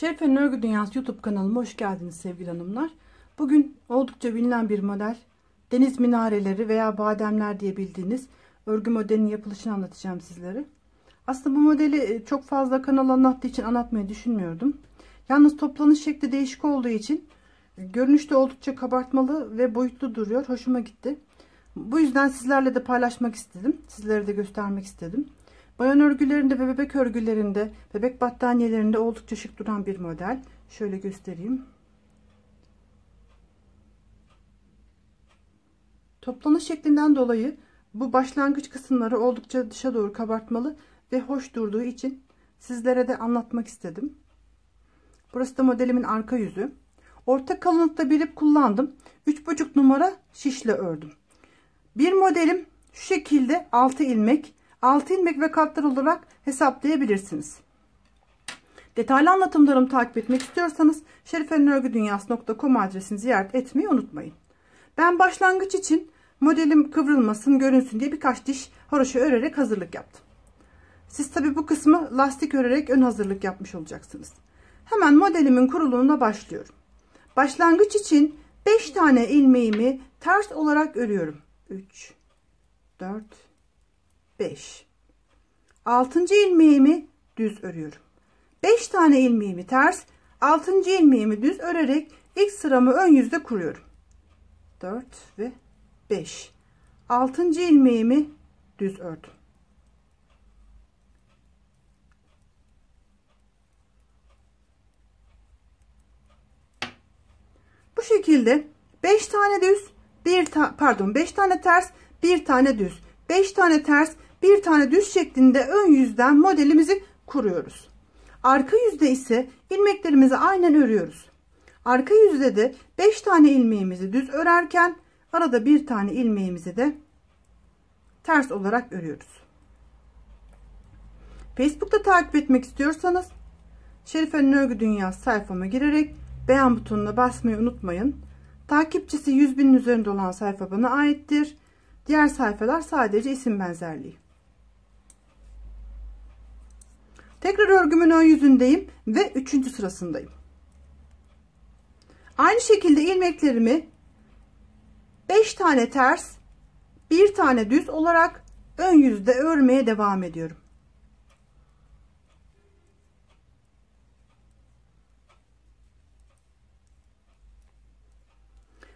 Şerife'nin Örgü Dünyası YouTube kanalıma hoş geldiniz sevgili hanımlar. Bugün oldukça bilinen bir model. Deniz minareleri veya bademler diye bildiğiniz örgü modelinin yapılışını anlatacağım sizlere. Aslında bu modeli e, çok fazla kanal anlattığı için anlatmayı düşünmüyordum. Yalnız toplanış şekli değişik olduğu için e, görünüşte oldukça kabartmalı ve boyutlu duruyor. Hoşuma gitti. Bu yüzden sizlerle de paylaşmak istedim. Sizlere de göstermek istedim. Bayan örgülerinde ve bebek örgülerinde, bebek battaniyelerinde oldukça şık duran bir model. Şöyle göstereyim. Toplanış şeklinden dolayı bu başlangıç kısımları oldukça dışa doğru kabartmalı ve hoş durduğu için sizlere de anlatmak istedim. Burası da modelimin arka yüzü. Orta kalınlıkta bir ip kullandım. 3,5 numara şişle ördüm. Bir modelim şu şekilde 6 ilmek 6 ilmek ve katlar olarak hesaplayabilirsiniz. Detaylı anlatımlarımı takip etmek istiyorsanız şerifenörgüdünyası.com adresini ziyaret etmeyi unutmayın. Ben başlangıç için modelim kıvrılmasın, görünsün diye birkaç diş haroşa örerek hazırlık yaptım. Siz tabi bu kısmı lastik örerek ön hazırlık yapmış olacaksınız. Hemen modelimin kuruluğuna başlıyorum. Başlangıç için 5 tane ilmeğimi ters olarak örüyorum. 3 4 5 6. ilmeğimi düz örüyorum 5 tane ilmeğimi ters 6. ilmeğimi düz örerek ilk sıramı ön yüzde kuruyorum 4 ve 5 6. ilmeğimi düz ördüm bu şekilde 5 tane düz bir ta pardon 5 tane ters bir tane düz 5 tane ters bir tane düz şeklinde ön yüzden modelimizi kuruyoruz. Arka yüzde ise ilmeklerimizi aynen örüyoruz. Arka yüzde de 5 tane ilmeğimizi düz örerken arada bir tane ilmeğimizi de ters olarak örüyoruz. Facebook'ta takip etmek istiyorsanız Şerife'nin Örgü Dünyası sayfama girerek beğen butonuna basmayı unutmayın. Takipçisi 100 binin üzerinde olan sayfa bana aittir. Diğer sayfalar sadece isim benzerliği. Tekrar örgümün ön yüzündeyim ve üçüncü sırasındayım. Aynı şekilde ilmeklerimi 5 tane ters, bir tane düz olarak ön yüzde örmeye devam ediyorum.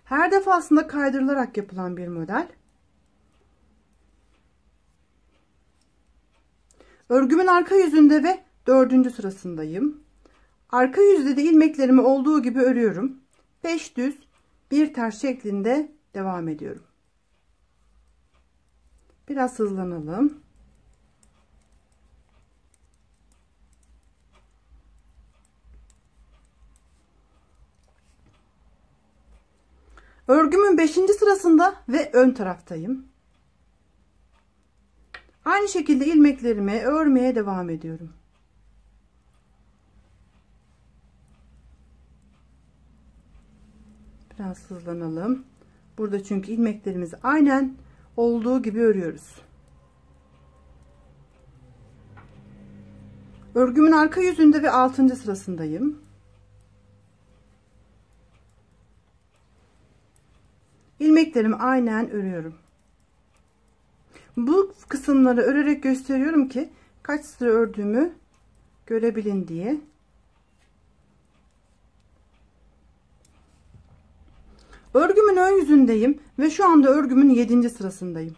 Her defasında kaydırılarak yapılan bir model. Örgümün arka yüzünde ve dördüncü sırasındayım. Arka yüzde de ilmeklerimi olduğu gibi örüyorum. 5 düz bir ters şeklinde devam ediyorum. Biraz hızlanalım. Örgümün 5. sırasında ve ön taraftayım. Aynı şekilde ilmeklerimi örmeye devam ediyorum. Biraz hızlanalım. Burada çünkü ilmeklerimizi aynen olduğu gibi örüyoruz. Örgümün arka yüzünde ve 6. sırasındayım. ilmeklerimi aynen örüyorum. Bu kısımları örerek gösteriyorum ki kaç sıra ördüğümü görebilin diye. Örgümün ön yüzündeyim ve şu anda örgümün 7. sırasındayım.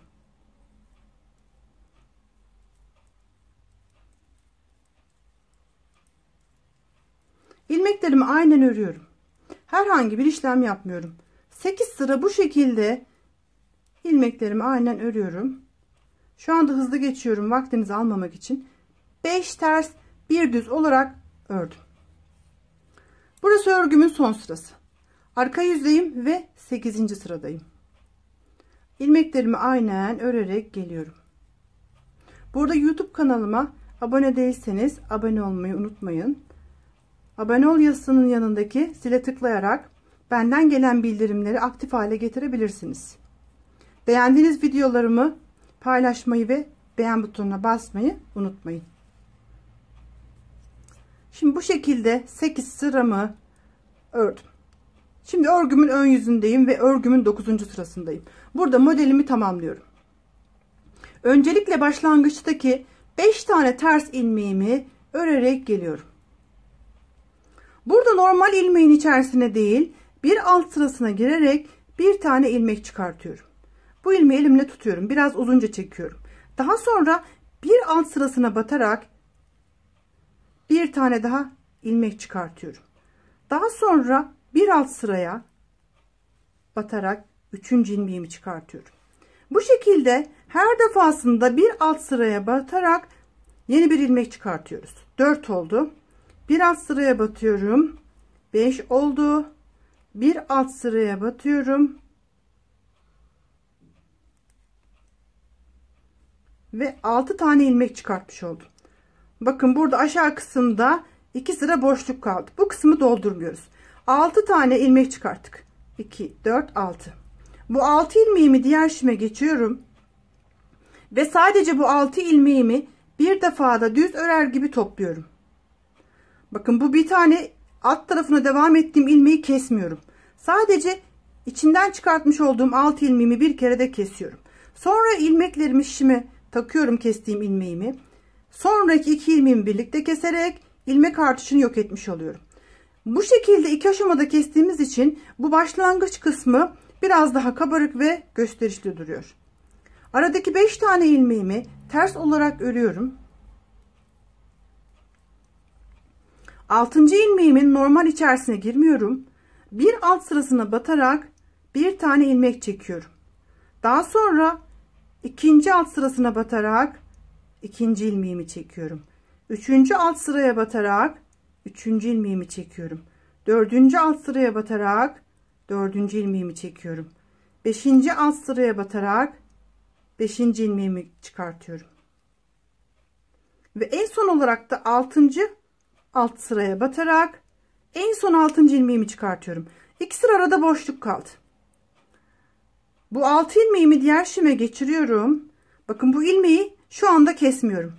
İlmeklerimi aynen örüyorum. Herhangi bir işlem yapmıyorum. 8 sıra bu şekilde ilmeklerimi aynen örüyorum. Şu anda hızlı geçiyorum vaktinizi almamak için. 5 ters bir düz olarak ördüm. Burası örgümün son sırası. Arka yüzdeyim ve 8. sıradayım. İlmeklerimi aynen örerek geliyorum. Burada YouTube kanalıma abone değilseniz abone olmayı unutmayın. Abone ol yazısının yanındaki zile tıklayarak benden gelen bildirimleri aktif hale getirebilirsiniz. Beğendiğiniz videolarımı paylaşmayı ve beğen butonuna basmayı unutmayın. Şimdi bu şekilde 8 sıramı ördüm. Şimdi örgümün ön yüzündeyim ve örgümün 9. sırasındayım. Burada modelimi tamamlıyorum. Öncelikle başlangıçtaki 5 tane ters ilmeğimi örerek geliyorum. Burada normal ilmeğin içerisine değil bir alt sırasına girerek bir tane ilmek çıkartıyorum. Bu ilmeği elimle tutuyorum. Biraz uzunca çekiyorum. Daha sonra bir alt sırasına batarak bir tane daha ilmek çıkartıyorum. Daha sonra bir alt sıraya batarak üçüncü ilmeğimi çıkartıyorum. Bu şekilde her defasında bir alt sıraya batarak yeni bir ilmek çıkartıyoruz. 4 oldu. Bir alt sıraya batıyorum. 5 oldu. Bir alt sıraya batıyorum. Ve 6 tane ilmek çıkartmış oldum. Bakın burada aşağı kısımda 2 sıra boşluk kaldı. Bu kısmı doldurmuyoruz. 6 tane ilmek çıkarttık. 2, 4, 6. Bu 6 ilmeğimi diğer şime geçiyorum. Ve sadece bu 6 ilmeğimi bir defada düz örer gibi topluyorum. Bakın bu bir tane alt tarafına devam ettiğim ilmeği kesmiyorum. Sadece içinden çıkartmış olduğum 6 ilmeğimi bir kere de kesiyorum. Sonra ilmeklerimi şişime takıyorum kestiğim ilmeğimi. Sonraki iki ilmeğimi birlikte keserek ilmek artışını yok etmiş oluyorum. Bu şekilde iki aşamada kestiğimiz için bu başlangıç kısmı biraz daha kabarık ve gösterişli duruyor. Aradaki 5 tane ilmeğimi ters olarak örüyorum. 6. ilmeğimin normal içerisine girmiyorum. Bir alt sırasına batarak bir tane ilmek çekiyorum. Daha sonra ikinci alt sırasına batarak ikinci ilmeğimi çekiyorum. Üçüncü alt sıraya batarak üçüncü ilmeğimi çekiyorum. Dördüncü alt sıraya batarak dördüncü ilmeğimi çekiyorum. Beşinci alt sıraya batarak beşinci ilmeğimi çıkartıyorum. Ve en son olarak da altıncı alt sıraya batarak en son altıncı ilmeğimi çıkartıyorum. İki sıra arada boşluk kaldı. Bu altı ilmeğimi diğer şime geçiriyorum. Bakın bu ilmeği şu anda kesmiyorum.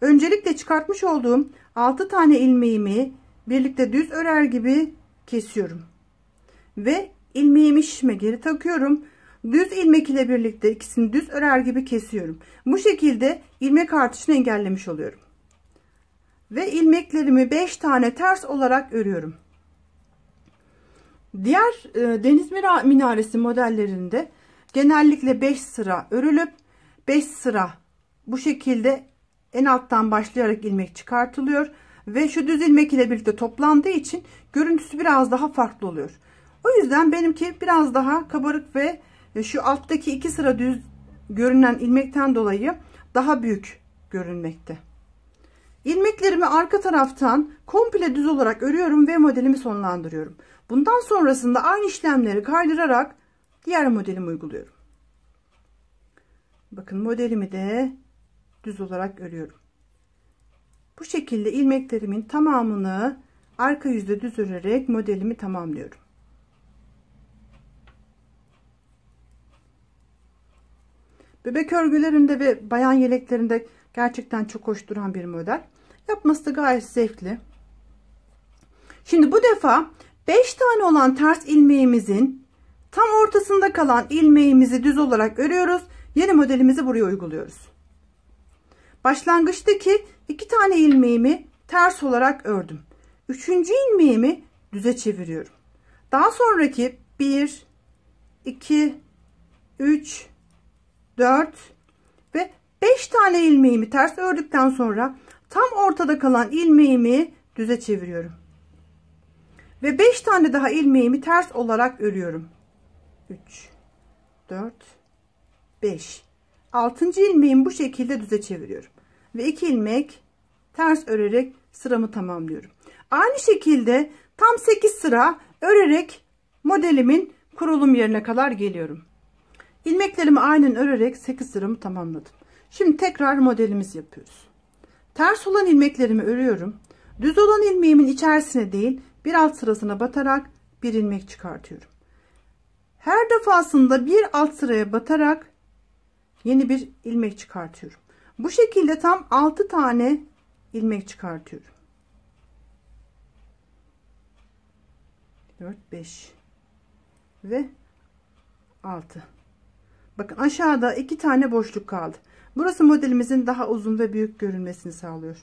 Öncelikle çıkartmış olduğum 6 tane ilmeğimi birlikte düz örer gibi kesiyorum. Ve ilmeğimi şişime geri takıyorum. Düz ilmek ile birlikte ikisini düz örer gibi kesiyorum. Bu şekilde ilmek artışını engellemiş oluyorum. Ve ilmeklerimi 5 tane ters olarak örüyorum. Diğer e, deniz minaresi modellerinde genellikle 5 sıra örülüp 5 sıra bu şekilde en alttan başlayarak ilmek çıkartılıyor ve şu düz ilmek ile birlikte toplandığı için görüntüsü biraz daha farklı oluyor. O yüzden benimki biraz daha kabarık ve şu alttaki iki sıra düz görünen ilmekten dolayı daha büyük görünmekte. İlmeklerimi arka taraftan komple düz olarak örüyorum ve modelimi sonlandırıyorum. Bundan sonrasında aynı işlemleri kaydırarak diğer modelimi uyguluyorum. Bakın modelimi de düz olarak örüyorum. Bu şekilde ilmeklerimin tamamını arka yüzde düz örerek modelimi tamamlıyorum. Bebek örgülerinde ve bayan yeleklerinde gerçekten çok hoş duran bir model. Yapması da gayet zevkli. Şimdi bu defa 5 tane olan ters ilmeğimizin tam ortasında kalan ilmeğimizi düz olarak örüyoruz. Yeni modelimizi buraya uyguluyoruz. Başlangıçtaki iki tane ilmeğimi ters olarak ördüm. Üçüncü ilmeğimi düze çeviriyorum. Daha sonraki 1, 2, 3, 4 ve 5 tane ilmeğimi ters ördükten sonra tam ortada kalan ilmeğimi düze çeviriyorum. Ve 5 tane daha ilmeğimi ters olarak örüyorum. 3, 4, 5. 6. ilmeğimi bu şekilde düze çeviriyorum. Ve 2 ilmek ters örerek sıramı tamamlıyorum. Aynı şekilde tam 8 sıra örerek modelimin kurulum yerine kadar geliyorum. İlmeklerimi aynen örerek 8 sıramı tamamladım. Şimdi tekrar modelimizi yapıyoruz. Ters olan ilmeklerimi örüyorum. Düz olan ilmeğimin içerisine değil bir alt sırasına batarak bir ilmek çıkartıyorum. Her defasında bir alt sıraya batarak yeni bir ilmek çıkartıyorum. Bu şekilde tam 6 tane ilmek çıkartıyorum. 4 5 ve 6 bakın aşağıda iki tane boşluk kaldı burası modelimizin daha uzun ve büyük görünmesini sağlıyor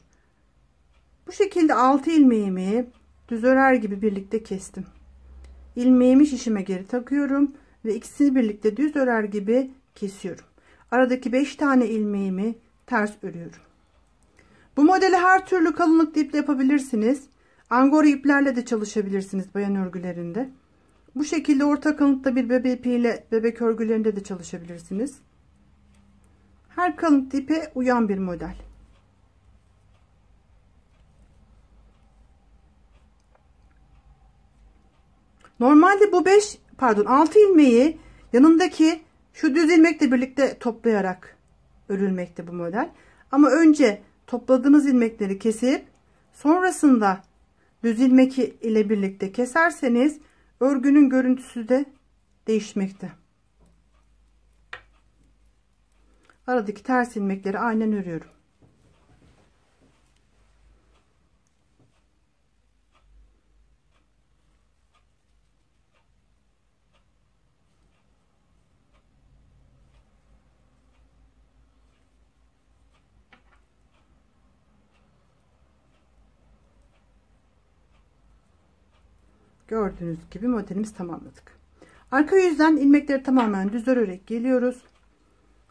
bu şekilde 6 ilmeğimi düz örer gibi birlikte kestim ilmeğimi şişime geri takıyorum ve ikisini birlikte düz örer gibi kesiyorum aradaki 5 tane ilmeğimi ters örüyorum bu modeli her türlü kalınlıkta iple yapabilirsiniz Angora iplerle de çalışabilirsiniz bayan örgülerinde. Bu şekilde orta kalınlıkta bir bebe ipiyle bebek örgülerinde de çalışabilirsiniz. Her kalınlık ipe uyan bir model. Normalde bu 5 pardon 6 ilmeği yanındaki şu düz ilmekle birlikte toplayarak örülmekte bu model. Ama önce topladığınız ilmekleri kesip sonrasında düz ilmek ile birlikte keserseniz örgünün görüntüsü de değişmekte. Aradaki ters ilmekleri aynen örüyorum. Gördüğünüz gibi modelimiz tamamladık. Arka yüzden ilmekleri tamamen düz örerek geliyoruz.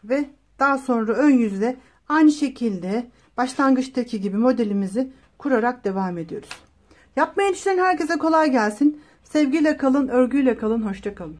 Ve daha sonra ön yüzde aynı şekilde başlangıçtaki gibi modelimizi kurarak devam ediyoruz. Yapmayı düşünen herkese kolay gelsin. Sevgiyle kalın, örgüyle kalın, hoşça kalın.